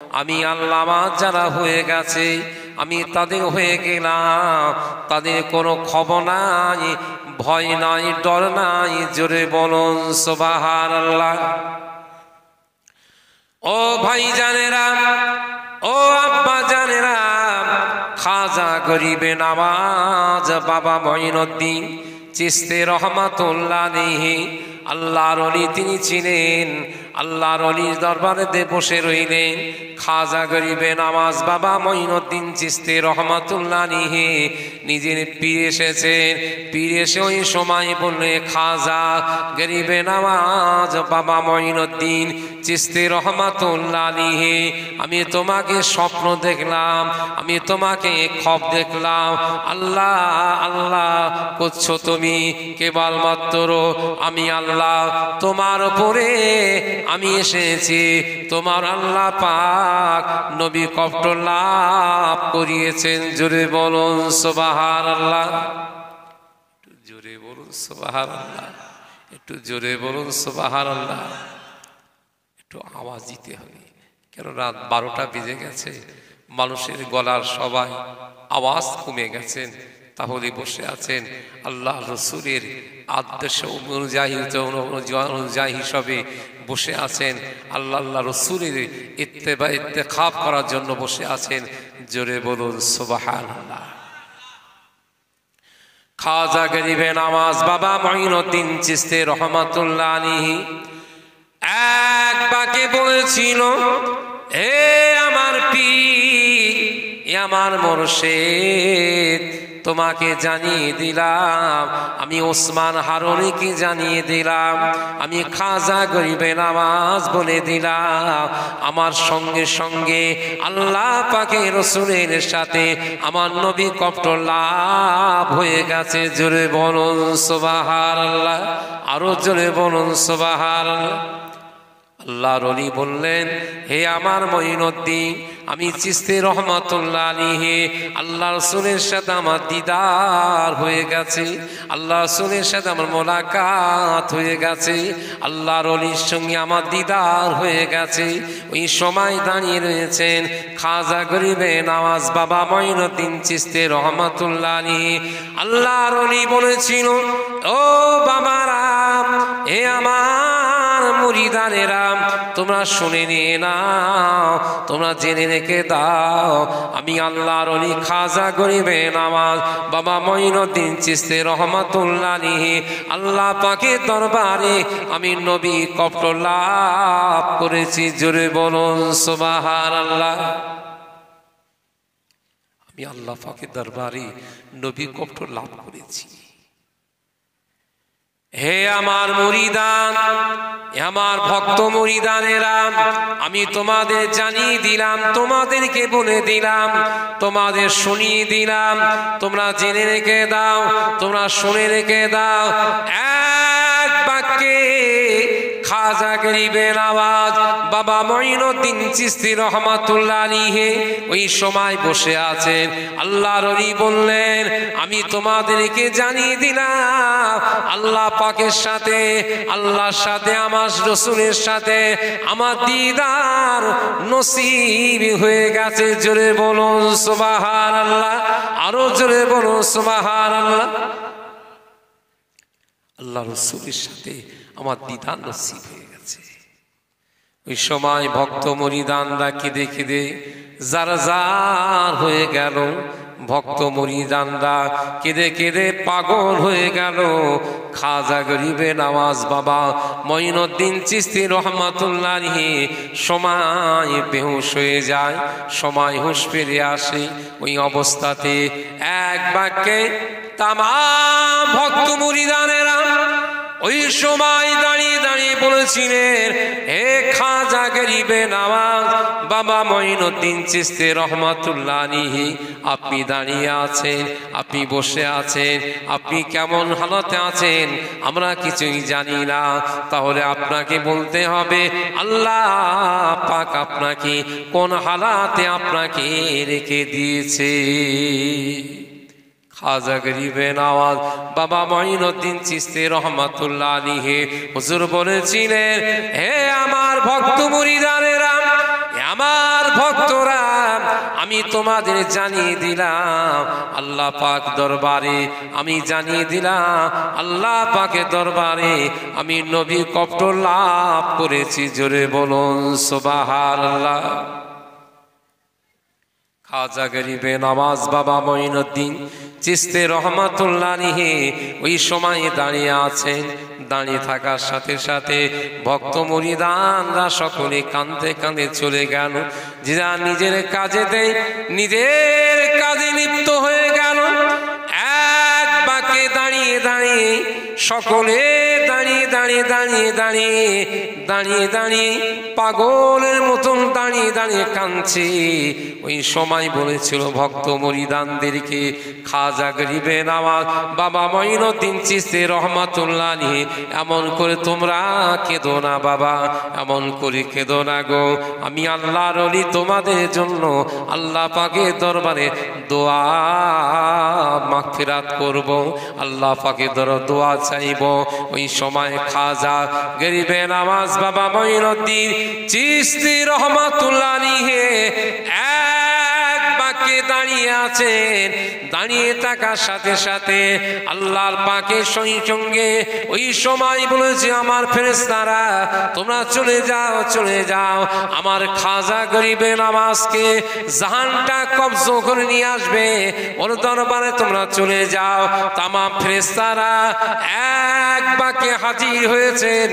আমি আল্লাহ আমার যারা হয়ে গেছে, আমি তাদের হয়ে গেলাম। তাদের কোনো খবর নাই, ভয় নাই, ডর নাই, জোরে বলুন সোবাহার আল্লাহ ও ভাই জানেরা ও আব্বা জানেরা খাজা গরিবে নামাজ বাবা মঈনুদ্দিন চিস্তে রহমাতুল্লাহ নেহি আল্লাহর তিনি ছিলেন। আল্লাহর অলির দরবারেতে বসে রইলেন খাজা গরিবে নামাজ বাবা মঈনুদ্দিন চিস্তে রহমাতুল্লাহ নিহে নিজের পীর এসেছেন পীর এসে ওই সময় বললে, খাজা গরিবে নামাজ বাবা মঈনুদ্দিন চিস্তে রহমাতুল্লাহ নিহে আমি তোমাকে স্বপ্ন দেখলাম, আমি তোমাকে খব দেখলাম। আল্লাহ আল্লাহ, করছ তুমি কেবলমাত্র আমি আল্লাহ। তোমার উপরে আমি এসেছি, তোমার আল্লাহ পাক নবী কষ্ট লাভ করিয়েছেন। জোরে বলুন সোবাহার আল্লাহ জোরে বলুন সোবাহার আল্লাহ একটু জোরে বলুন সোবাহার আল্লাহ একটু আওয়াজ দিতে হবে। কেন রাত বারোটা বেজে গেছে? মানুষের গলার সবাই আওয়াজ কমে গেছেন তাহলে বসে আছেন আল্লাহ রসুলের আদর্শ অনুযায়ী অনুযায়ী হিসাবে বসে আছেন। আল্লাহ আল্লাহ রসুলের ইত্তেবা ইত্তেখাব করার জন্য বসে আছেন। জোরে বলুন সোবাহান আল্লাহ খাজা গরিবে নামাজ, বাবা মঈনুদ্দিন চিস্তে রহমাতুল্লাহ আলিহি এক বাকে বলেছিল হে আমার পি আমার মোরশেদ তোমাকে জানিয়ে দিলাম। আমি ওসমান হারুনিকে জানিয়ে দিলাম। আমি খাজা গরিবে নামাজ বলে দিলাম। আমার সঙ্গে সঙ্গে আল্লাহ পাকে রসুলের সাথে আমার নবী কপ্ট লাভ হয়ে গেছে। জোরে বলুন সোবাহার আল্লাহ আরও জোরে বলুন সোবাহার আল্লাহ রলি বললেন, হে আমার মঈনুদ্দিন আমি চিস্তে রহমতুল্লাহ আলী হে আল্লাহ রসুলের সাথে আমার দিদার হয়ে গেছে, আল্লাহ রসুলের সাথে আমার মোলাকাত হয়ে গেছে আল্লাহ রলির সঙ্গে আমার দিদার হয়ে গেছে। ওই সময় দাঁড়িয়ে রয়েছেন খাজা গরিবে নামাজ বাবা মঈনুদ্দিন চিস্তে রহমতুল্লাহ আলী আল্লাহ রলি বলেছিল, ও বাবারাম হে আমার মুরিদানেরা তোমরা শুনে নিয়ে নাও, তোমরা জেনে রেখে দাও, আমি আল্লাহর অলি খাজা গরিবে নামাজ, বাবা মঈনুদ্দিন চিস্তে আল্লাহ পাকে দরবারে আমি নবী কপ্ট লাভ করেছি, জোরে বলুন সোবাহার আল্লাহ আমি আল্লাহ পাকে দরবারে নবী কপ্ট লাভ করেছি। হে আমার মুরিদান আমার ভক্ত মুরিদানেরা, আমি তোমাদের জানিয়ে দিলাম, তোমাদেরকে বলে দিলাম, তোমাদের শুনিয়ে দিলাম, তোমরা জেনে রেখে দাও, তোমরা শুনে রেখে দাও, এক বাক্যে আমি তোমাদেরকে জানিয়ে দিলাম, আল্লাহ পাকের সাথে, আল্লাহর সাথে, আমার রসুলের সাথে, আমার দিদার নসিব হয়ে গেছে। জোরে বলুন সুবাহার আল্লাহ আরও জোরে বলুন সুবাহার আল্লাহ আল্লাহ রসুলের সাথে আমার দিদান নসিব হয়ে গেছে। ওই সময় ভক্ত মরিদানরা কেঁদে কেঁদে যার যার হয়ে গেল, ভক্ত মরিদানরা কেঁদে কেঁদে পাগল হয়ে গেল। খাজা গরিবে নামাজ বাবা মঈনুদ্দিন চিস্তি রহমাতুল্লাহ সময় বেহুশ হয়ে যায়, সময় হুঁশ ফিরে আসে। ওই অবস্থাতে এক বাক্যে তামা ভক্ত মুরিদানেরা ওই সময় দাঁড়িয়ে দাঁড়িয়ে বলেছিলেন হে খাজা গরিবে নামাজ, বাবা মঈনুদ্দিন চিস্তে রহমাতুল্লাহ আলিহি আপনি দাঁড়িয়ে আছেন, আপনি বসে আছেন, আপনি কেমন হালতে আছেন, আমরা কিছুই জানি না। তাহলে আপনাকে বলতে হবে, আল্লাহ পাক আপনাকে কোন হালাতে আপনাকে রেখে দিয়েছে। খাজা গরিবে নওয়াজ বাবা মঈনুদ্দিন চিস্তি রহমাতুল্লাহ আলিহে হুজুর বলেছিলেন, হে আমার ভক্ত মুরিদানেরা আমার ভক্তরা, আমি তোমাদের জানিয়ে দিলাম, আল্লাহ পাক দরবারে, আমি জানিয়ে দিলাম, আল্লাহ পাকের দরবারে আমি নবী কপ্ট লাভ করেছি। জোরে বলুন সোবাহার আল্লাহ খাজা গরিবে নামাজ বাবা মঈনুদ্দিন, চিস্তে রহমাতুল্লাহ নিহে ওই সময় দাঁড়িয়ে আছেন। দাঁড়িয়ে থাকার সাথে সাথে ভক্ত মরিদানরা সকলে কাঁদতে কাঁদে চলে গেল। যারা নিজের কাজে দেয় নিজের কাজে লিপ্ত হয়ে গেল, এক বাকে দাঁড়িয়ে দাঁড়িয়ে সকলে দাঁড়িয়ে দাঁড়িয়ে দাঁড়িয়ে দাঁড়িয়ে দাঁড়িয়ে দাঁড়িয়ে পাগলের মতন দাঁড়িয়ে দাঁড়িয়ে কাঁদছে। ওই সময় বলেছিল ভক্ত মরিদানদেরকে, খাজা গরিবে নামাজ বাবা মঈনুদ্দিন চিস্তে রহমাতুল্লাহ নিয়ে এমন করে তোমরা কেঁদো না বাবা, এমন করে কেঁদো না গো। আমি আল্লাহর অলি তোমাদের জন্য আল্লাহ পাকে দরবারে দোয়া, মাগফিরাত করব। আল্লাহ পাকে দর দোয়া চাইব। ওই সময় খাজা গরিবে নামাজ বাবা মঈনুদ্দিন চিস্তি রহমাতুল্লাহ নিহে এক বাক্যে দাঁড়িয়ে আছেন। দাঁড়িয়ে থাকার সাথে সাথে আল্লাহর পাকে সঙ্গে সঙ্গে ওই সময় বলেছে, আমার ফেরেস্তারা তোমরা চলে যাও চলে যাও। আমার খাজা গরিবে নামাজকে জাহানটা কবজ করে নিয়ে আসবে। ওর দরবারে তোমরা চলে যাও। তামাম ফেরেস্তারা এক বাকে হাজির হয়েছেন।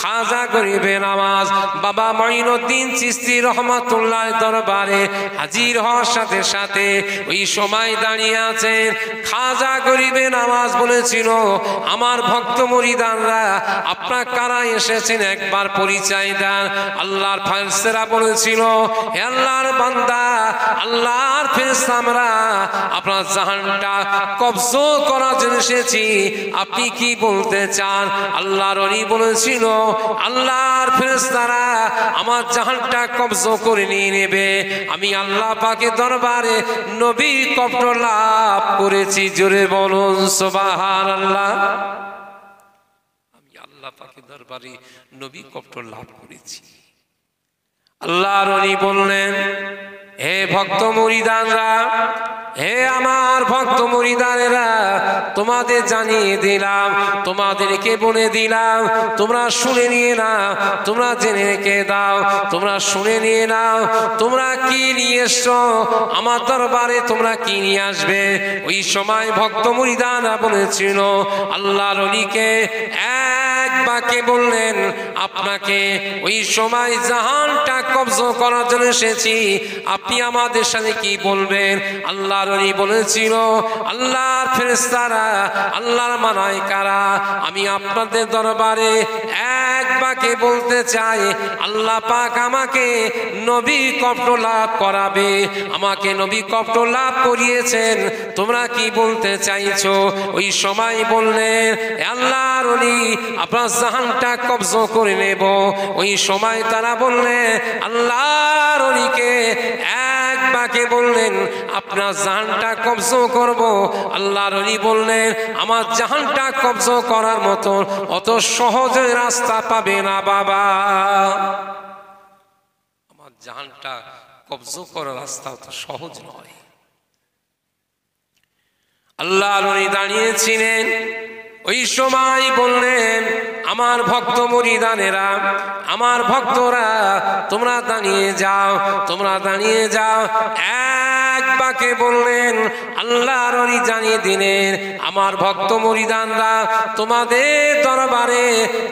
খাজা গরিবে নামাজ। বাবা মঈনুদ্দিন চিস্তি রহমাতুল্লাহ দরবারে হাজির হওয়ার সাথে সাথে ওই সময় দাঁড়িয়ে আছেন। খাজা গরিবে নামাজ বলেছিল, আমার ভক্ত মরিদানরা, আপনার কারা এসেছেন? একবার পরিচয় দেন। আল্লাহর ফালসেরা বলেছিল, হে আল্লাহর বান্দা, আল্লাহর ফেরেশতারা আপনার জাহানটা কবজ করার জন্য এসেছি। আপনি কি বলতে চান? আল্লাহর অলি বলেছিল, আল্লাহর ফেরেশতারা আমার জাহানটা কবজ করে নিয়ে নেবে। আমি আল্লাহ পাকে দরবারে নবী কপ্ট লাভ করেছি। জোরে বলুন সোবাহার আল্লাহ আমি আল্লাহ পাকে দরবারে নবী কপ্ট লাভ করেছি। আল্লাহ রনি বললেন হে ভক্ত মরিদানরা, হে আমার ভক্ত মরিদানেরা, তোমাদের জানিয়ে দিলাম, তোমাদেরকে বলে দিলাম, তোমরা শুনে নিয়ে নাও, তোমরা জেনে রেখে দাও, তোমরা শুনে নিয়ে নাও, তোমরা কি নিয়ে এসছো? আমার দরবারে তোমরা কি নিয়ে আসবে? ওই সময় ভক্ত মরিদানরা বলেছিল আল্লাহ রলিকে এক বাকে বললেন, আপনাকে ওই সময় জাহানটা কবজ করার জন্য এসেছি। আপনি আমাদের সাথে কি বলবেন? আল্লাহ রি বলেছিল, আল্লাহর ফেরেস্তারা আল্লাহর মানায় কারা আমি আপনাদের দরবারে এক বাকে বলতে চাই আল্লাহ পাক আমাকে নবী কপ্ট লাভ করাবে। আমাকে নবী কপ্ট লাভ করিয়েছেন, তোমরা কি বলতে চাইছো? ওই সময় বললেন আল্লাহর অলি আপনার জাহানটা কবজ করে নেব। ওই সময় তারা বললেন আল্লাহর অলিকে এক বাকে বললেন, আপনার জাহানটা কবজ করব। আল্লাহর অলি বললেন, আমার জাহানটা কবজ করার মতো অত সহজে রাস্তা পাবে না বাবা। আমার জাহানটা কবজ করার রাস্তা অত সহজ নয়। আল্লাহর অলি দাঁড়িয়েছিলেন। ওই সময় বললেন, আমার ভক্ত মরিদানেরা, আমার ভক্তরা, তোমরা দাঁড়িয়ে যাও, তোমরা দাঁড়িয়ে যাও। এক বাকে বললেন, আল্লাহর জানিয়ে দিলেন, আমার ভক্ত মরিদানরা, তোমাদের দরবারে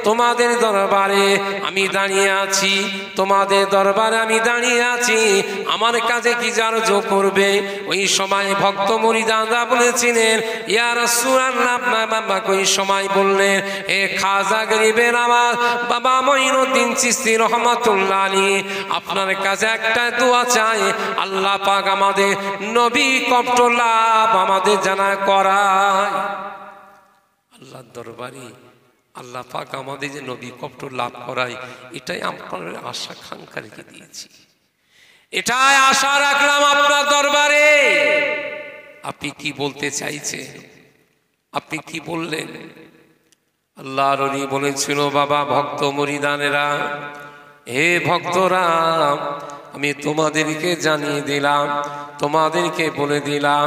তোমাদের দরবারে আমি দাঁড়িয়ে আছি, তোমাদের দরবারে আমি দাঁড়িয়ে আছি। আমার কাছে কি যার্য করবে? ওই সময় ভক্ত মরিদানরা বলেছিলেন ইয়ার সুরান্লাভ বাবা ওই সময় বললেন, এ খাজা গরিবের আমার বাবা মঈনুদ্দিন চিস্তি রহমাতুল্লাহ আপনার কাছে একটা দোয়া চাই। আল্লাহ পাক আমাদের নবী কপ্ট লাভ আমাদের জানা করায়। আল্লাহ দরবারি আল্লাহ পাক আমাদের যে নবী কপ্ট লাভ করায়, এটাই আপনার আশা খাঙ্কা রেখে দিয়েছি। এটাই আশা রাখলাম আপনার দরবারে। আপনি কি বলতে চাইছেন? আপনি কি বললেন? আল্লাহ অলি বলেছিল, বাবা, ভক্ত মরিদানেরা, হে ভক্তরা আমি তোমাদেরকে জানিয়ে দিলাম, তোমাদেরকে বলে দিলাম,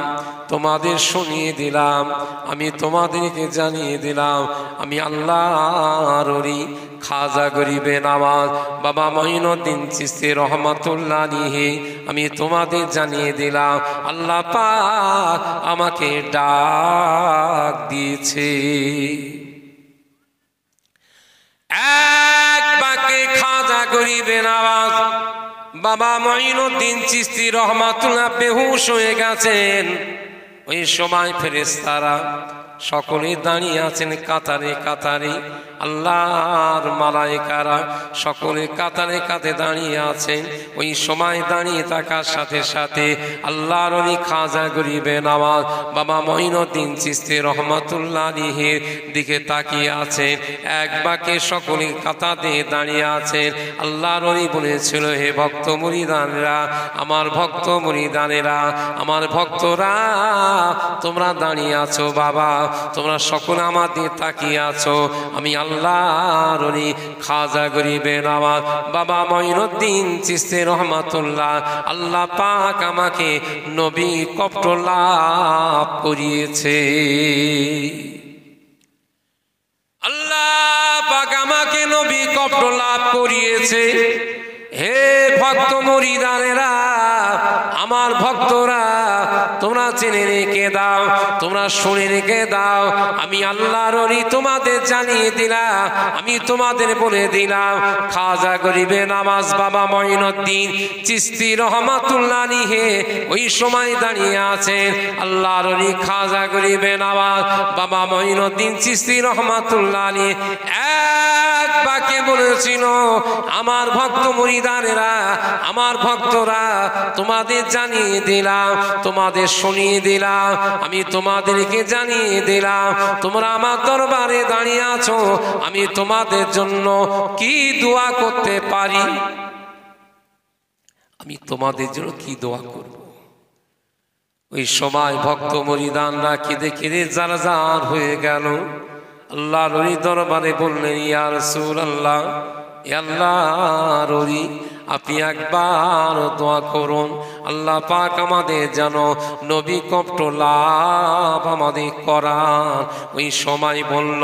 তোমাদের শুনিয়ে দিলাম, আমি তোমাদেরকে জানিয়ে দিলাম, আমি আল্লাহরই খাজা গরিবে নামাজ, বাবা মহিনুদ্দিন চিস্তি রহমতুল্লাহ নিহে আমি তোমাদের জানিয়ে দিলাম, আল্লাহ পাক আমাকে ডাক দিয়েছে। এক বাকে খাজা গরিবে নামাজ বাবা মঈনুদ্দিন চিস্তি রহমাতুল্লাহ বেহুশ হয়ে গেছেন। ওই সময় ফেরেস্তারা সকলে দাঁড়িয়ে আছেন কাতারে কাতারে। আল্লাহর মালাইকারা সকলে কাতারে কাতে দাঁড়িয়ে আছেন। ওই সময় দাঁড়িয়ে থাকার সাথে সাথে আল্লাহর ওই খাজা গরিবে নামাজ বাবা মঈনুদ্দিন চিস্তি রহমাতুল্লাহ আলিহের দিকে তাকিয়ে আছেন। এক বাকে সকলে কাতাতে দাঁড়িয়ে আছেন। আল্লাহর ওই বলেছিল, হে ভক্ত মুরিদানেরা, আমার ভক্ত মুরিদানেরা, আমার ভক্তরা, তোমরা দাঁড়িয়ে আছো বাবা, তোমরা সকলে আমার দিয়ে তাকিয়ে আছো। আমি আল্লাহর খাজা গরিবে নামাজ বাবা মঈনুদ্দিন চিস্তি রহমাতুল্লাহ, আল্লাহ পাক আমাকে নবী কপ্ট লাভ করিয়েছে। আল্লাহ পাক আমাকে নবী কপ্ট লাভ করিয়েছে। হে ভক্ত মরিদানেরা, আমার ভক্তরা, তোমরা চেনে রেখে দাও, তোমরা শুনে রেখে দাও, আমি আল্লাহর তোমাদের জানিয়ে দিলাম, আমি তোমাদের বলে দিলাম, খাজা গরিবে নামাজ বাবা মঈনুদ্দিন চিস্তি রহমাতুল্লাহ নিহে ওই সময় দাঁড়িয়ে আছেন, আল্লাহর খাজা গরিবে নামাজ বাবা মঈনুদ্দিন চিস্তি রহমাতুল্লাহ নিয়ে এক বাকে বলেছিল, আমার ভক্ত মরিদানেরা আমার ভক্তরা, তোমাদের জানিয়ে দিলাম, তোমাদের শুনিয়ে দিলাম, আমি তোমাদেরকে জানিয়ে দিলাম, তোমরা আমার দরবারে দাঁড়িয়ে আছো, আমি তোমাদের জন্য কি দোয়া করতে পারি? আমি তোমাদের জন্য কি দোয়া করব? ওই সময় ভক্ত মরিদানরা কেঁদে কেঁদে যারা যার হয়ে গেল। আল্লাহ ররি দরবারে বললেন ইয়ার সুর আল্লাহ আল্লাহ ররি আপনি একবার দোয়া করুন। আল্লাহ পাক আমাদের যেন নবী কপ্ট লাভ আমাদের করান। ওই সময় বলল,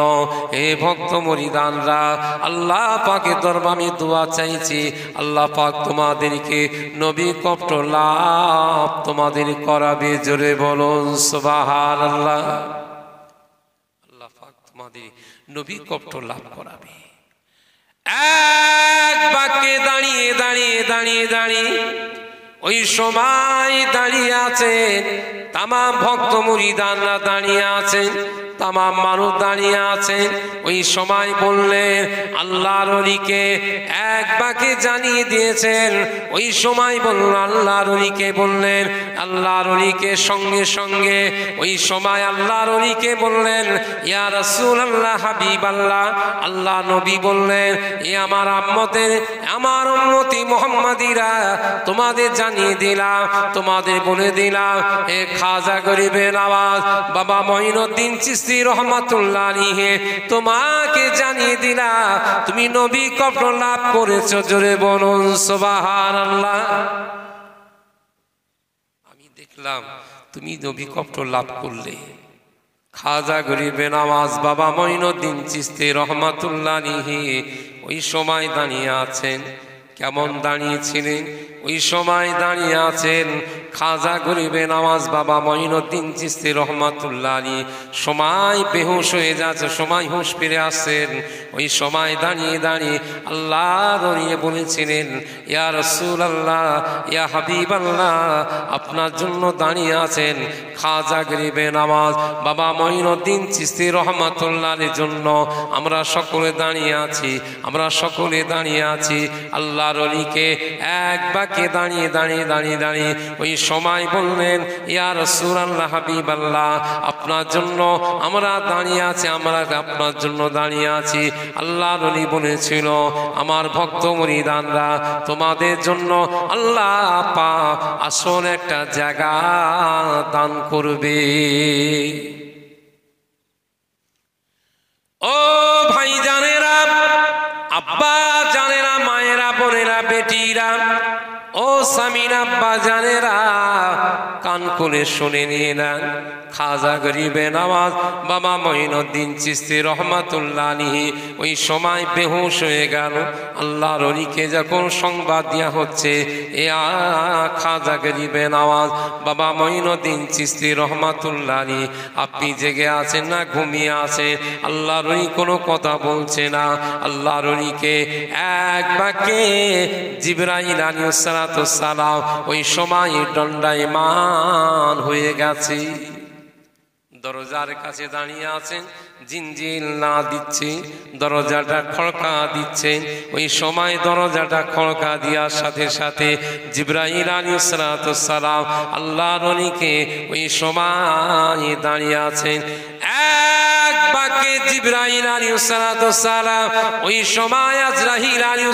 হে ভক্ত মরিদানরা, আল্লাহ পাকে দরবার আমি দোয়া চাইছি। আল্লাহ পাক তোমাদেরকে নবী কপ্ট লাভ তোমাদের করাবে। জোরে বলুন সুবাহান আল্লাহ আল্লাহ পাক তোমাদের নবী কপ্ট লাভ করাবে। এক বাক্যে দাঁড়িয়ে দাঁড়িয়ে দাঁড়িয়ে দাঁড়িয়ে ওই সময় দাঁড়িয়ে আছেন তামাম ভক্ত মুরিদানরা দাঁড়িয়ে আছেন। তাম মানুষ দাঁড়িয়ে আছেন। ওই সময় বললেন, আল্লাহর অলিকে এক বাকে জানিয়ে দিয়েছেন। ওই সময় বলল, আল্লাহর অলিকে বললেন, আল্লাহর অলিকে সঙ্গে সঙ্গে। ওই সময় আল্লাহর অলিকে বললেন, ইয়া রসুল আল্লাহ হাবিব আল্লাহ আল্লাহ নবী বললেন, এ আমার আম্মতের, আমার উন্নতি মোহাম্মদিরা, তোমাদের জানিয়ে দিলাম, তোমাদের বলে দিলাম এ খাজা গরিবের আওয়াজ, বাবা মঈনুদ্দিন চিস্তি রহমাতুল্লাহ আলিহে তোমাকে জানিয়ে দিলা, তুমি নবী কপ্র লাভ করেছ, জোরে বলুন আল্লাহ আমি দেখলাম, তুমি নবী কপ্র লাভ করলে। খাজা গরিবে নামাজ বাবা মঈনুদ্দিন চিস্তি রহমাতুল্লাহ আলিহে ওই সময় দাঁড়িয়ে আছেন। কেমন দাঁড়িয়েছিলেন? ওই সময় দাঁড়িয়ে আছেন খাজা গরিবে নামাজ বাবা মঈনুদ্দিন চিস্তি রহমাতুল্লাহ আলী। সময় বেহুশ হয়ে যাচ্ছে, সময় হুঁশ ফিরে আসছেন। ওই সময় দাঁড়িয়ে দাঁড়িয়ে আল্লাহ দড়িয়ে বলেছিলেন, ইয়া রসুল আল্লাহ ইয়া হাবিব আল্লাহ আপনার জন্য দাঁড়িয়ে আছেন খাজা গরিবে নামাজ বাবা মঈনুদ্দিন চিস্তি রহমাতুল্লাহের জন্য। আমরা সকলে দাঁড়িয়ে আছি, আমরা সকলে দাঁড়িয়ে আছি। আল্লাহর অলিকে এক দাঁড়িয়ে দাঁড়িয়ে দাঁড়িয়ে দাঁড়িয়ে ওই সময় বললেন, ইয়া রসুল আল্লাহ হাবিব আল্লাহ আপনার জন্য আমরা দাঁড়িয়ে আছি, আমরা আপনার জন্য দাঁড়িয়ে আছি। আল্লাহর অলি বলেছিল, আমার ভক্ত মরিদানরা, তোমাদের জন্য আল্লাহ পা আসল একটা জায়গা দান করবে। ও ভাই জানেরা আব্বা O সামিনা বাজানেরা কান করে শুনে নিয়ে নেন খাজা গরিবে নামাজ, বাবা মঈনুদ্দিন চিস্তি রহমাতুল্লাহ আলিহি ওই সময় বেহুশ হয়ে গেল। আল্লাহর অলিকে যখন সংবাদ দেওয়া হচ্ছে, এ খাজা গরিবে নামাজ, বাবা মঈনুদ্দিন চিস্তি রহমাতুল্লাহ আলী আপনি জেগে আছেন না ঘুমিয়ে আছেন? আল্লাহর অলি কোনো কথা বলছে না। আল্লাহর অলিকে এক বাক্যে জিবরাইল আলী সালাম, ওই সময় মান হয়ে গেছে। দরজার কাছে দাঁড়িয়ে আছেন জিনজিল না দিচ্ছে, দরজাটা খড়কা দিচ্ছে। ওই সময় দরজাটা খড়কা দেওয়ার সাথে সাথে জিব্রাহিল আলী সালাম আল্লাহ রনিকে ওই সময় দাঁড়িয়ে আছেন। এক বাক্যে জিব্রাহিল আলী সালাম ওই সময় আজরাহিল আলী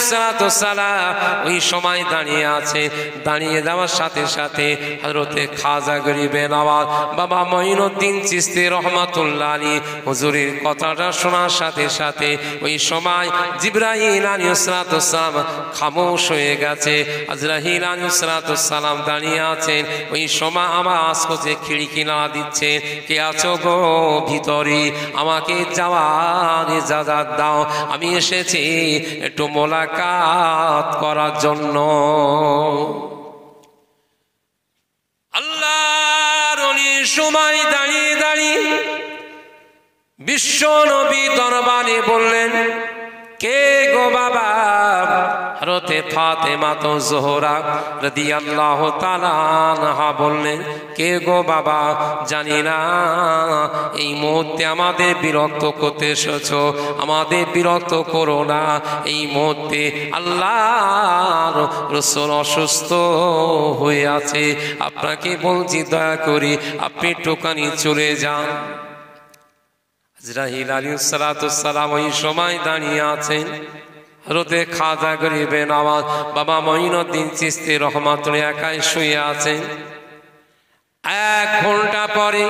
সালাম ওই সময় দাঁড়িয়ে আছে। দাঁড়িয়ে যাওয়ার সাথে সাথে হজরতে খাজা গরিবে নওয়াজ, বাবা আলী হুজুরের কথাটা শোনার সাথে সাথে ওই সময় জিব্রাহিল আলী সালাম খামোশ হয়ে গেছে। আজরাহিল আলী সালাম দাঁড়িয়ে আছেন, ওই সময় আমার আসকোচে খিড়কি না দিচ্ছে, কে আছো গো ভিতরে? আমাকে যাওয়ার ইজাজাত দাও। আমি এসেছি একটু মোলাকাত করার জন্য। আল্লাহর সময় দাঁড়িয়ে দাঁড়িয়ে বিশ্ব নবী দরবারে বললেন কে গো বাবা? হরতে ফাতে মাতো জোহরা রদি আল্লাহ তালানহা বললেন কে গো বাবা? জানি না। এই মুহূর্তে আমাদের বিরক্ত করতে এসেছ, আমাদের বিরক্ত করো না। এই মুহূর্তে আল্লাহ রসুল অসুস্থ হয়ে আছে। আপনাকে বলছি, দয়া করি আপনি টোকানি চলে যান। ইসরাহিল আলী সালাতাম ওই সময় দাঁড়িয়ে আছেন। রোদে খাজা গরিবে নামাজ, বাবা মঈনুদ্দিন চিস্তি রহমাত একাই শুয়ে আছেন। এক ঘণ্টা পরে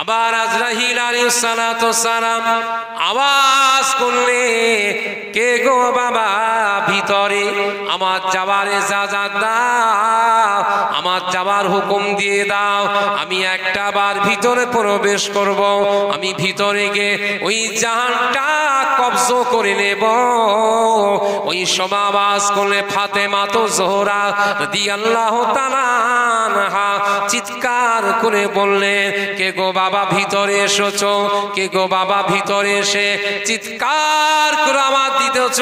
আবার আজরাহিল সালাম আওয়াজ করলে, কে গো বাবা, ভিতরে? আমার যাবার এজাজাত দাও, আমার যাবার হুকুম দিয়ে দাও। আমি একটা বার ভিতরে প্রবেশ করব, আমি ভিতরে গিয়ে ওই জাহানটা কবজ করে নেব। ওই সমাবাস করলে, ফাতেমা তো জোহরা দি আল্লাহ তালানহা চিৎকার করে বললেন কে গো বাবা ভিতরে এসেছ কে গো বাবা ভিতরে এসে চিৎকার করে আমার দিতেছ?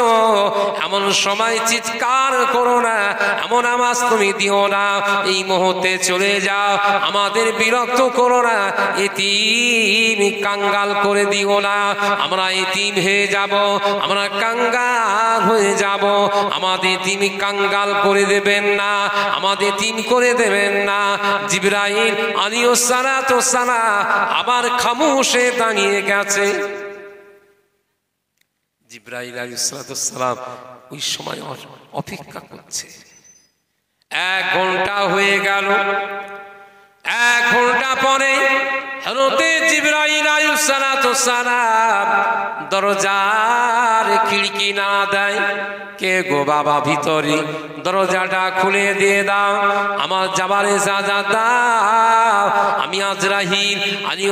এমন সময় চিৎকার করো না, এমন আওয়াজ তুমি দিও না। এই মুহূর্তে চলে যাও, আমাদের বিরক্ত করো না। এতিম কাঙ্গাল করে দিও না। আমরা এতিম হয়ে যাব, আমরা কাঙ্গাল হয়ে যাব। আমাদের তিনি কাঙ্গাল করে দেবেন না, আমাদের তিন করে দেবেন না। জিব্রাহিম আলিও সারা তো সারা আবার খামোশে দাঁড়িয়ে গেছে। জিব্রাইল আলী সালাম ওই সময় অপেক্ষা করছে। এক ঘণ্টা হয়ে গেল। এক ঘণ্টা পরে হরতে জিব্রাহিল আলী সালাম দরজার খিড়কি না দেয়। কে গো বাবা ভিতরে? দরজাটা খুলে দিয়ে দাও, আমার যাবারে সাজা দাও। আমি আজরাহিল আলী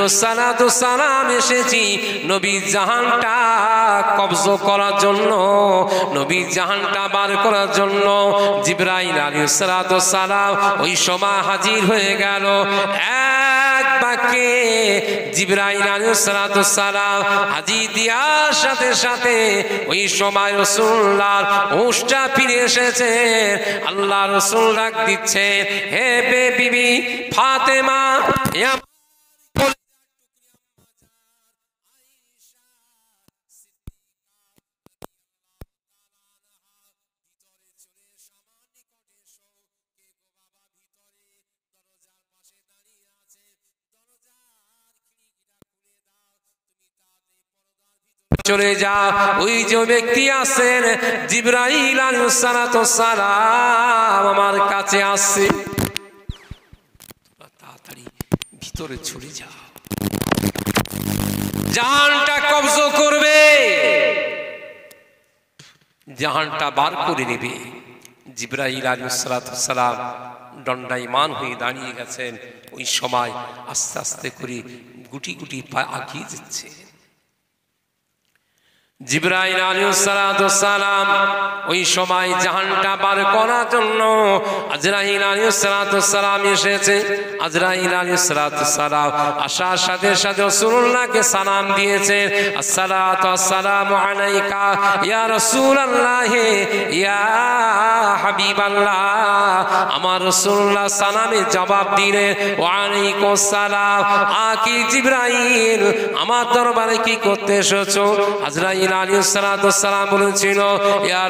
সালাম এসেছি নবী জাহানটা কবজ করার জন্য, নবী জাহানটা বার করার জন্য। জিব্রাইল আলী সালাম ওই সময় হাজির হয়ে গেল। এক বাক্যে আলী সালাম আজি দিয়ার সাথে সাথে ওই সময় রাসূলুল্লাহ উষ্টা ফিরে এসেছে। আল্লাহ রসুল ডাক দিচ্ছে, হে বেবি বিবি ফাতেমা চলে যা। ওই যে ব্যক্তি আছেন জিব্রাহিল সালাম আমার কাছে আসছে। তাড়াতাড়ি ভিতরে চলে যা জাহানটা কবজ করবে। জাহানটা বার করে নেবে। জিব্রাহিল আলী সালাম দণ্ডাইমান হয়ে দাঁড়িয়ে গেছেন। ওই সময় আস্তে আস্তে করে গুটি গুটি পা আগিয়ে যাচ্ছে জিব্রাইল আলিউসালাম ওই সময় জাহানটা বার করার জন্য আজরাইল আলিউসালাম এসেছে। আজরাইল আলিউসালাম আসার সাথে সাথে রসুল্লাহকে সালাম দিয়েছে। আসসালামু আলাইকা, ইয়া আমার সালামে জবাব দিলেন ওয়া আলাইকুম সালাম আকি জিব্রাইল, আমার দরবারে কি করতে এসেছ? আজরাইল আলী বলেছিল, ইয়া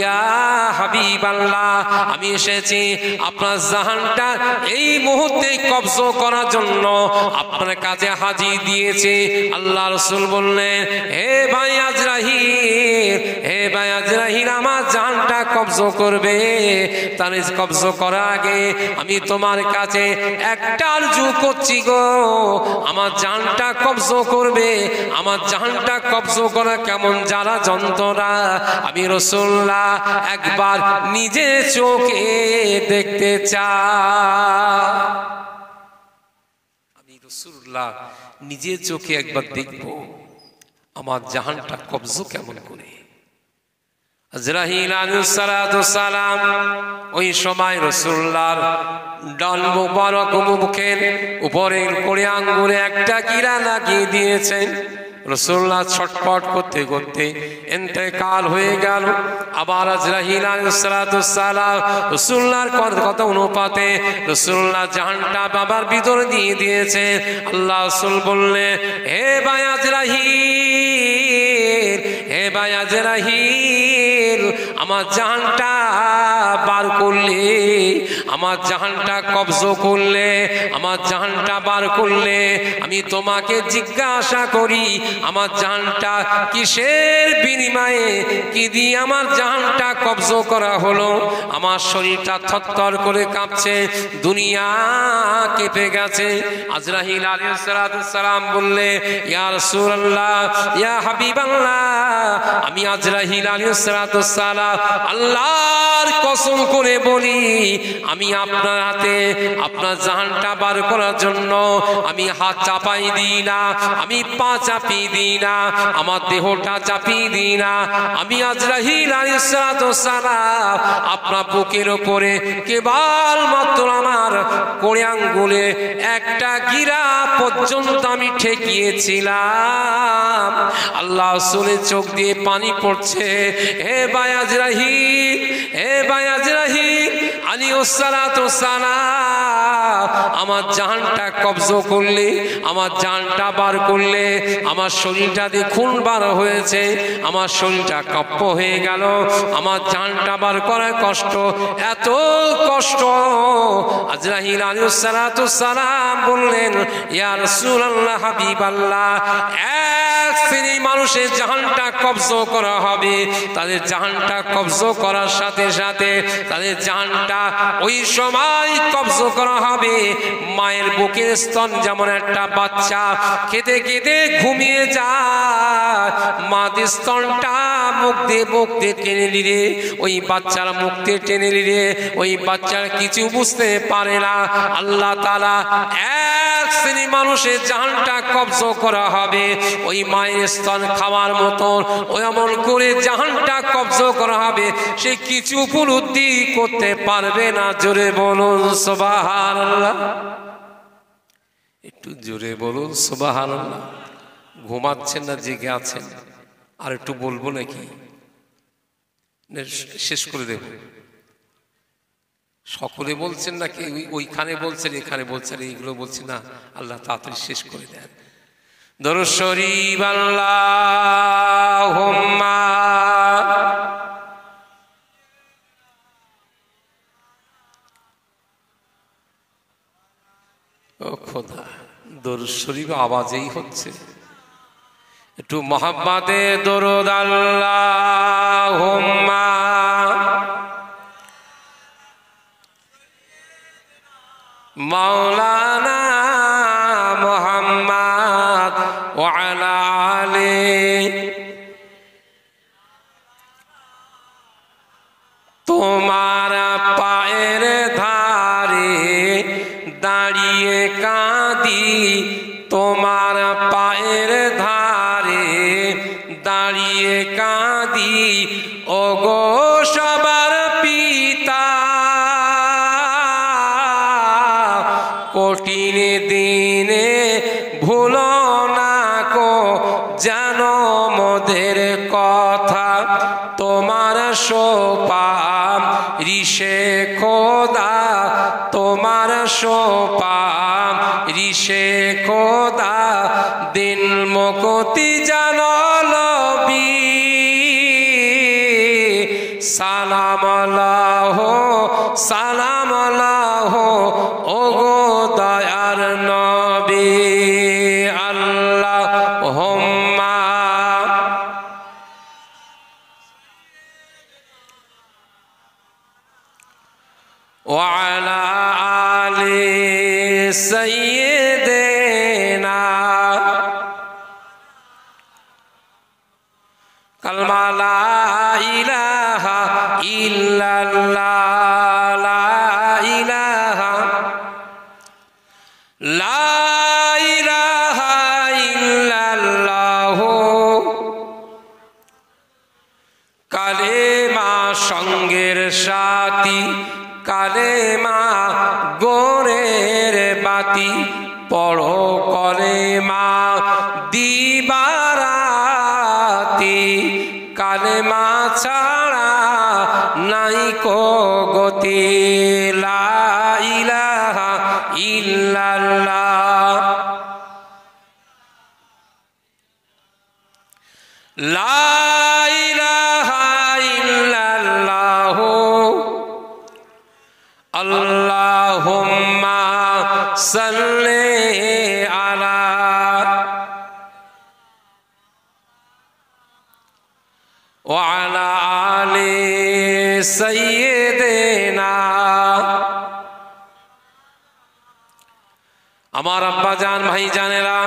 ইয়া হাবিবাল্লাহ, আমি এসেছি আপনার জাহানটা এই মুহূর্তে কবজ করার জন্য। আপনার হাজির দিয়েছে। আল্লাহ রসুল বললেন, হে ভাই হে ভাই আজরাহিল আমার জাহানটা কবজ করবে। তার কবজ করার আগে আমি তোমার কাছে একটা আরজু করছি গো। আমার জানটা কবজ করবে, আমার জাহানটা কবজ করা কেমন যারা যন্ত্রণা। আমি রসুল্লাহ একবার নিজে চোখে দেখতে চা আমি রসুল্লাহ নিজে চোখে একবার দেখব, আমার জাহানটা কবজ কেমন করে। ওই সময় রসুল্লার ডান মুখের উপরের করে আঙ্গুলে একটা কিরা লাগিয়ে দিয়েছেন। রসুল্লাহ ছটপট করতে করতে এতেকাল হয়ে গেল। আবার আজরাহিল আলাইসালাম রসুল্লাহর কথা অনুপাতে রসুল্লাহ জাহানটা বাবার ভিতরে দিয়ে দিয়েছে। আল্লাহ রসুল বললে, হে ভাই আজরাহিল হে ভাই আজরাহিল আমার জাহানটা বার করলে, আমার জাহানটা কবজ করলে, আমার জাহানটা বার করলে, আমি তোমাকে জিজ্ঞাসা করি, আমার জাহানটা কিসের বিনিময়ে, কি দিয়ে আমার জাহানটা কবজ করা হলো? আমার শরীরটা থরথর করে কাঁপছে, দুনিয়া কেঁপে গেছে। আজরাহিল আলাইসালাম বললে ইয়ার রাসূলুল্লাহ, ইয়া হাবিবাল্লাহ, আমি আজরাহিল আলাইসালাম আল্লাহর কসম করে বলি, আমি আপনার হাতে আপনার জাহানটা বার করার জন্য আমি হাত চাপাই দিই না, আমি পা চাপি দিই না, আমার দেহটা চাপি দিই না। আমি আজরাহিল আলাইসালাম আপনার বুকের ওপরে কেবল মাত্র আমার কোড়ে আঙ্গুলে একটা গিরা পর্যন্ত আমি ঠেকিয়েছিলাম। আল্লাহ চোখ দিয়ে পানি পড়ছে। হে বায়াজ রাহি হে বায়াজ রাহি আলী ওসালাত আমার জানটা কবজ করলে, আমার জানটা বার করলে, আমার শরীরটা দিয়ে খুন বার হয়েছে, আমার শরীরটা কপ্প হয়ে গেল, আমার জানটা বার করার কষ্ট, এত কষ্ট। আজরাহিল আলী সালাম বললেন, ইয়া রাসূলুল্লাহ, হাবিবাল্লাহ, এক শ্রেণি মানুষের জাহানটা কবজ করা হবে। তাদের জাহানটা কবজ করার সাথে সাথে তাদের জাহানটা ওই সময় কবজ করা হবে। মায়ের বুকের স্তন যেমন একটা বাচ্চা, খেতে খেতে ঘুমিয়ে যায়। মাদের স্তনটা মুখ দিয়ে মুখ দিয়ে টেনে নিলে ওই বাচ্চার মুখ দিয়ে টেনে নিলে ওই বাচ্চার কিছু বুঝতে পারে না। আল্লাহ তালা এক শ্রেণি মানুষের জাহানটা কবজ করা হবে। ওই মায়ের স্তন খাওয়ার মতন ওই এমন করে জাহানটা কবজ করা হবে, সে কিছু উপলব্ধি করতে পারবে না। জোরে বলুন সোবাহার একটু জোরে বলুন সোবাহার ঘুমাচ্ছেন না, জেগে আছেন? আর একটু বলব নাকি? শেষ করে দেব। সকলে বলছেন নাকি? ওইখানে বলছেন, এখানে বলছেন, এইগুলো বলছি না, আল্লাহ তাড়াতাড়ি শেষ করে দেন। দরুদ শরীফ, আল্লাহুম্মা ও খোদা দরুদ শরীফ আওয়াজেই হচ্ছে। একটু মহাব্বাতে দরদ আল্লাহ মাওলানা সোপাম ঋষে খোদা তোমার সোপাম ঋষে খোদা দিন মকতি জানলবি সালাম আল্লাহ সালাম আল্লাহ ও পড়ো কলেমা দিবারাতি। কালেমা ছাড়া নাই কো গতি। লা ইলাহা ইল্লাল্লাহ। লা আমার আব্বা জান, ভাই জানেরা,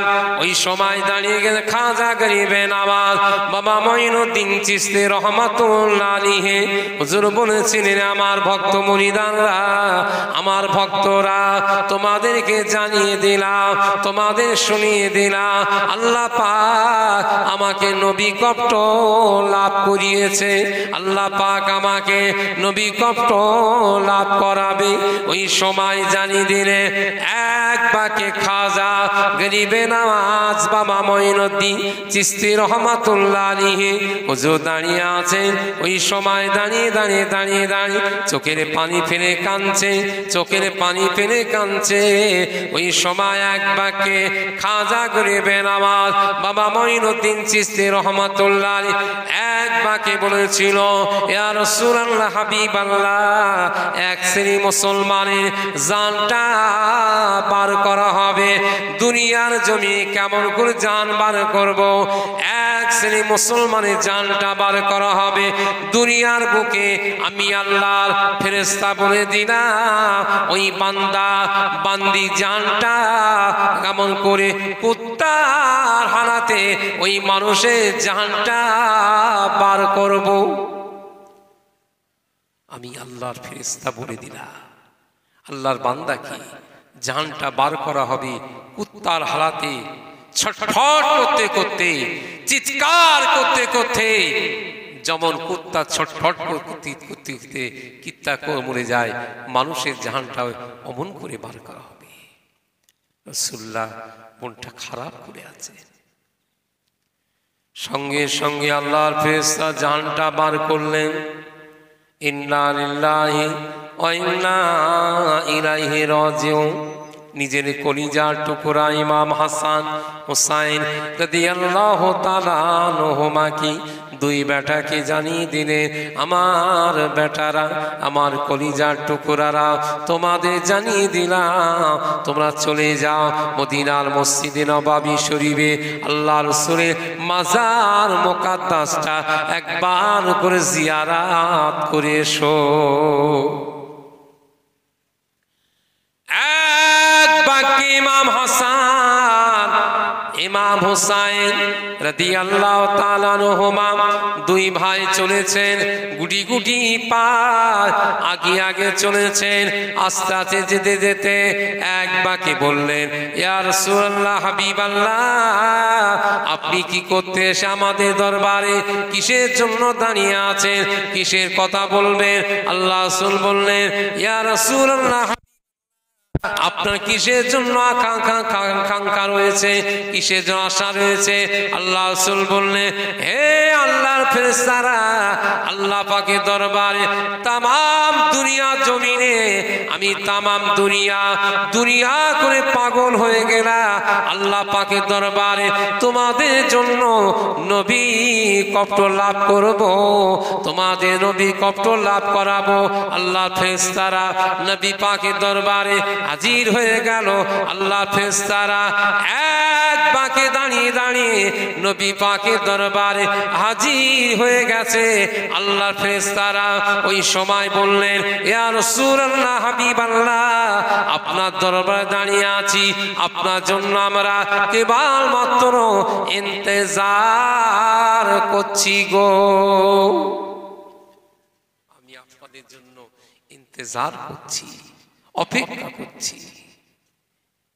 ওই সময় দাঁড়িয়ে গেছে, খাজা গরিবে নামাজ। বাবা মঈনুদ্দিন চিস্তি রহমাতুল্লাহ আলিহে হুজুর বলেছিলেন আমার ভক্ত মুরিদানরা, আমার ভক্তরা, তোমাদেরকে জানিয়ে দিলাম, তোমাদের শুনিয়ে দিলাম, আল্লাহ পাক আমাকে নবী কপ্ট লাভ করিয়েছে, আল্লাহ পাক আমাকে নবী কপ্ট লাভ করাবে। ওই সময় জানিয়ে দিলে, এক বাকে খাজা, গরিবে নামাজ বাবা মঈনুদ্দিন চিস্তি রহমাতুল্লাহ আলিহি হুজুর দাঁড়িয়ে আছেন, ওই সময় দাঁড়িয়ে দাঁড়িয়ে দাঁড়িয়ে দাঁড়িয়ে চোখের পানি ফেলে কাঁদছে, চোখের পানি ফেলে কাঁদছে। ওই সময় এক বাক্যে, খাজা গরিবে নামাজ বাবা মঈনুদ্দিন চিস্তি রহমাতুল্লাহ আলী এক বাক্যে বলেছিল, ইয়া রাসূলুল্লাহ, হাবিবাল্লাহ, এক শ্রেণি মুসলমানের জানটা পার করা হবে। দুনিয়ার জমি কেমন করে জান বার করব? এক শ্রেণি মুসলমানের জানটা বার করা হবে। দুনিয়ার বুকে আমি আল্লাহর ফেরেস্তা বলে দিলাম ওই বান্দা, বান্দি জানটা কেমন করে কুত্তার হানাতে ওই মানুষের জানটা বার করব? আমি আল্লাহর ফেরেস্তা বলে দিলাম আল্লাহর বান্দা কি? জানটা বার করা হবে কুত্তার হালাতে। ছটফট করতে করতে, চিৎকার করতে করতে, যেমন কুত্তা ছটফট করতে করতে করতে কিত্তা মরে যায়, মানুষের জাহানটা অমন করে বার করা হবে। রসুল্লাহ মনটা খারাপ করে আছে। সঙ্গে সঙ্গে আল্লাহর ফেরেশতা জাহানটা বার করলেন। ইন্না ইন্না ইলাইহি রাজিউন। নিজের কলিজার টুকরা ইমাম হাসান হোসাইন রাদিয়াল্লাহু তাআলা আনহুমা কি দুই বেটাকে জানিয়ে দিলে, আমার বেটারা, আমার কলিজার টুকরারা তোমাদের জানিয়ে দিলাম, তোমরা চলে যাও মদিনার মসজিদে নবাবী শরীফে। আল্লাহ রসুলের মাজার মোকাদ্দাসটা একবার করে জিয়ারাত করে এসো। এক বাক্যে ইমাম হাসান, ইমাম হুসাইন রাদিয়াল্লাহু তাআলা আনহুমা দুই ভাই চলেছেন গুটি গুটি পা আগে আগে চলেছেন, আস্তে আস্তে যেতে যেতে এক বাকি বললেন, ইয়া রাসূলুল্লাহ, হাবিবাল্লাহ, আপনি কি করতে এসে আমাদের দরবারে কিসের জন্য দাঁড়িয়ে আছেন? কিসের কথা বলবেন? আল্লাহ রাসূল বললেন, ইয়া রাসূলুল্লাহ আপনার কিসের জন্য আকাঙ্ক্ষা রয়েছে? কিসের জন্য আশা রয়েছে? আল্লাহ রসুল বললেন, হে আল্লাহর ফেরেস্তারা আল্লাহ পাকে দরবারে তাম দুনিয়া জমিনে, আমি তামাম দুনিয়া দুনিয়া করে পাগল হয়ে গেলা আল্লাহ পাকে দরবারে তোমাদের জন্য নবী কপ্ট লাভ করব, তোমাদের নবী কপ্ট লাভ করাবো। আল্লাহ ফেরেস্তারা নবী পাকে দরবারে হাজির হয়ে গেল। আল্লাহ ফেস্তারা এক পাকে দাঁড়িয়ে দাঁড়িয়ে নবী পাকে দরবারে হাজির হয়ে গেছে। আল্লাহ ফেস্তারা ওই সময় বললেন ইয়ার সুর আল্লাহ হাবিব আল্লাহ আপনার দরবারে দাঁড়িয়ে আছি। আপনার জন্য আমরা কেবল মাত্র ইন্তজার করছি গো। আমি আপনাদের জন্য ইন্তজার করছি। অপেক্ষা করছি।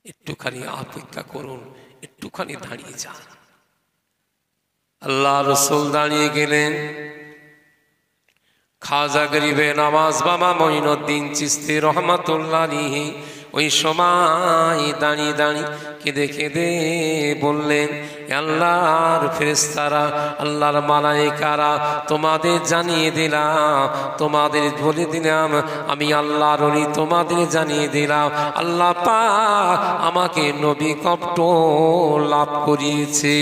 একটুখানি অপেক্ষা করুন, একটুখানি দাঁড়িয়ে যান। আল্লাহ রসুল দাঁড়িয়ে গেলেন। খাজা গরিবে নামাজ বাবা মঈনুদ্দিন চিস্তি রহমাতুল্লাহ ওই সময় দাঁড়িয়ে দাঁড়িয়ে কেঁদে কেঁদে বললেন আল্লাহর ফেরেস্তারা আল্লাহর মালাইকারা, তোমাদের জানিয়ে দিলাম, তোমাদের বলে দিলাম, আমি আল্লাহর অলি তোমাদের জানিয়ে দিলাম। আল্লাহ পা আমাকে নবী কপ্ট লাভ করিয়েছে।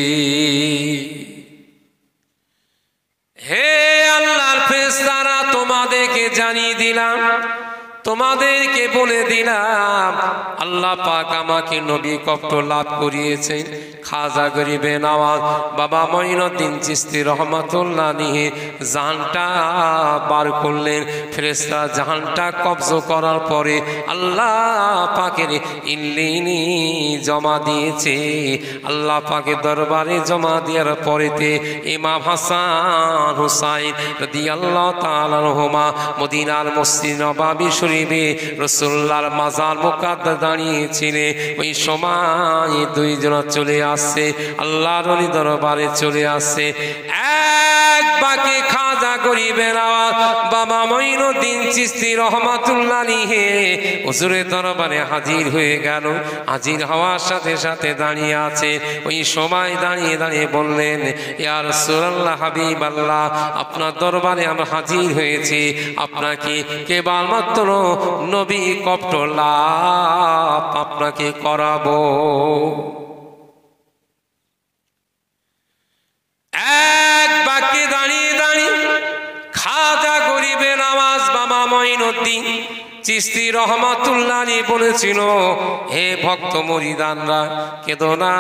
হে আল্লাহর ফেরেস্তারা তোমাদেরকে জানিয়ে দিলাম তোমাদেরকে বলে দিলাম, আল্লাহ পাক আমাকে নবী কপ্ট লাভ করিয়েছেন। খাজা গরিবে নওয়াজ বাবা মঈনুদ্দিন চিস্তি রহমাতুল্লাহ নিয়ে জাহানটা বার করলেন। ফেরেস্তা জাহানটা কবজ করার পরে আল্লাহ পাকের ইল্লিনি জমা দিয়েছে। আল্লাহ পাকের দরবারে জমা দেওয়ার পরেতে ইমাম হাসান হুসাইন রদি আল্লাহ তালহমা মদিনার মসজিদ নবাবি শরীফে রসুল্লার মাজার মোকাদ দাঁড়িয়েছিলেন ওই সময় দুইজন চলে আসছে আল্লাহর দরবারে চলে আসছে এক বাকি খাজা করিবেন বাবা মঈনুদ্দিন চিস্তি রহমাতুল্লাহ নিহে হুজুরের দরবারে হাজির হয়ে গেল। হাজির হওয়ার সাথে সাথে দাঁড়িয়ে আছে। ওই সময় দাঁড়িয়ে দাঁড়িয়ে বললেন ইয়ার সুরাল্লাহ হাবিব আল্লাহ আপনার দরবারে আমরা হাজির হয়েছি। আপনাকে কেবল মাত্র নবী আপনাকে করাবো। এক বাক্যে দাঁড়িয়ে মঈনুদ্দিন চিস্তি রহমাতুল্লাহ বলেছিল, হে ভক্ত মরিদানরা, কেদো না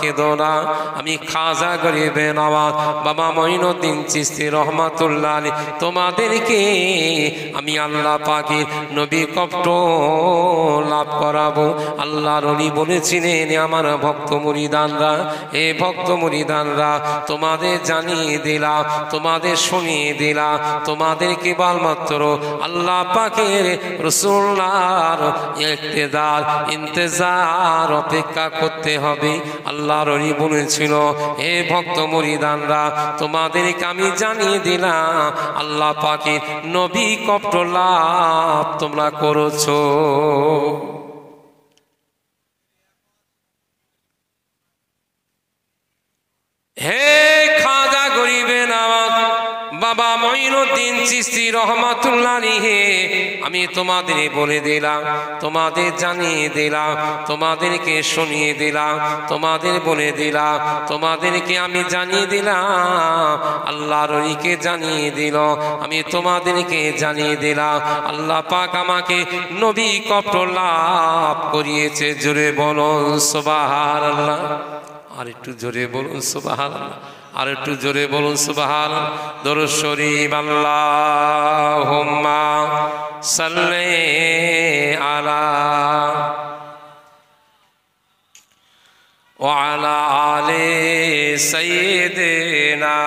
কেদো না। আমি খাজা গরিবে নওয়াজ বাবা মঈনুদ্দিন চিস্তি রহমাতুল্লাহ তোমাদেরকে আমি আল্লাহ পাখির নবী কপ্ট লাভ করাবো আল্লাহ রনি বলেছিলেন, আমার ভক্ত মরিদানরা হে ভক্ত মরিদানরা, তোমাদের জানিয়ে দিলা, তোমাদের শুনিয়ে দিলা, তোমাদের কেবলমাত্র আল্লাহ পাকের রসুল্লার ইকতেদার, ইন্তজার অপেক্ষা করতে হবে। আল্লাহ রনি বলেছিল হে ভক্ত মরিদানরা, তোমাদেরকে আমি জানিয়ে দিলাম, আল্লাহ পাকের নবী কপ্ট লাভ তোমরা করেছ। হে খাজা গরিবে নামাজ, বাবা মঈনুদ্দিন চিস্তি রহমাতুল্লাহ হে আমি তোমাদের বলে দিলাম, তোমাদের জানিয়ে দিলাম, তোমাদেরকে শুনিয়ে দিলাম, তোমাদের বলে দিলাম, তোমাদেরকে আমি জানিয়ে দিলাম, আল্লাহ রইকে জানিয়ে দিল, আমি তোমাদেরকে জানিয়ে দিলাম, আল্লাহ পাক আমাকে নবী কপ্ট লাভ করিয়েছে, জোরে বলুন সোবাহার আল্লাহ আর একটু জোরে বলুন সুবাহান আর একটু জোরে বলুন সুবাহান দরুদ শরীফ আল্লাহুম্মা সাল্লি আলা وعلى সৈয়দেনা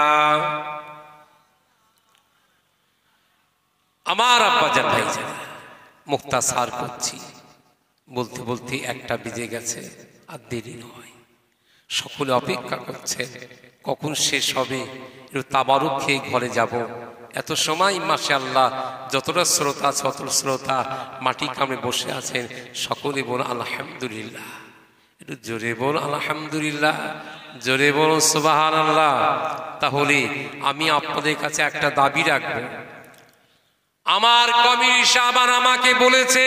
আমার আব্বা জান ভাই জান মুক্তাসার করছি বলতে বলতে একটা বেজে গেছে আর দেরি নয় সকলে অপেক্ষা করছে, কখন শেষ হবে? একটু তাবারুক খেয়ে ঘরে যাব। এত সময় মাসে আল্লাহ যতটা শ্রোতা আছে শ্রোতা, মাটি কামে বসে আছেন, সকলে বল আলহামদুলিল্লাহ। একটু জোরে বল আলহামদুলিল্লাহ। জোরে বল সুবাহান আল্লাহ তাহলে আমি আপনাদের কাছে একটা দাবি রাখব। আমার কমির সাবান আমাকে বলেছে,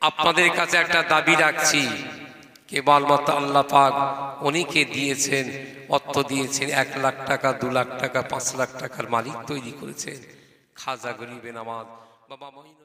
আপনাদের কাছে একটা দাবি রাখছি। কেবলমাত্র আল্লাহ পাক অনেকে দিয়েছেন, অর্থ দিয়েছেন, এক লাখ টাকা, দু লাখ টাকা, পাঁচ লাখ টাকার মালিক তৈরি করেছেন। খাজা গরিবেন আমার বাবা মহিন